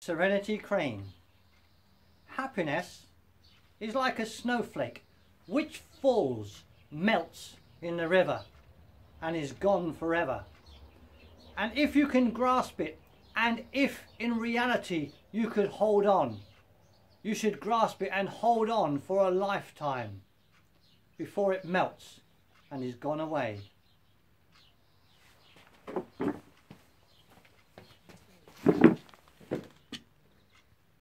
Serenity Crane. Happiness is like a snowflake which falls, melts in the river and is gone forever. And if you can grasp it, and if in reality you could hold on, you should grasp it and hold on for a lifetime before it melts and is gone away.